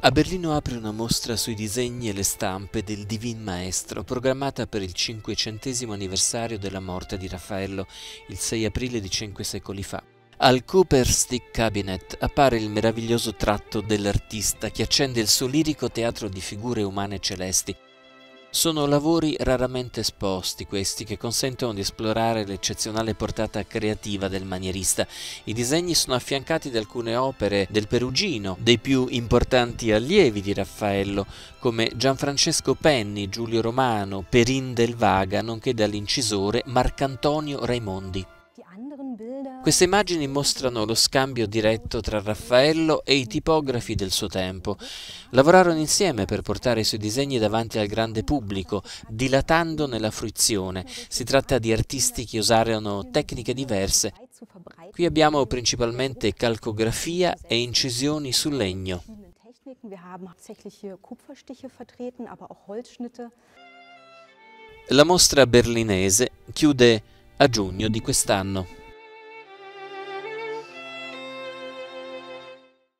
A Berlino apre una mostra sui disegni e le stampe del Divin Maestro, programmata per il cinquecentesimo anniversario della morte di Raffaello, il 6 aprile di cinque secoli fa. Al Cooper Stick Cabinet appare il meraviglioso tratto dell'artista che accende il suo lirico teatro di figure umane celesti, sono lavori raramente esposti questi che consentono di esplorare l'eccezionale portata creativa del manierista. I disegni sono affiancati da alcune opere del Perugino, dei più importanti allievi di Raffaello, come Gianfrancesco Penni, Giulio Romano, Perin del Vaga, nonché dall'incisore Marcantonio Raimondi. Queste immagini mostrano lo scambio diretto tra Raffaello e i tipografi del suo tempo. Lavorarono insieme per portare i suoi disegni davanti al grande pubblico, dilatando nella fruizione. Si tratta di artisti che usarono tecniche diverse. Qui abbiamo principalmente calcografia e incisioni su legno. La mostra berlinese chiude a giugno di quest'anno.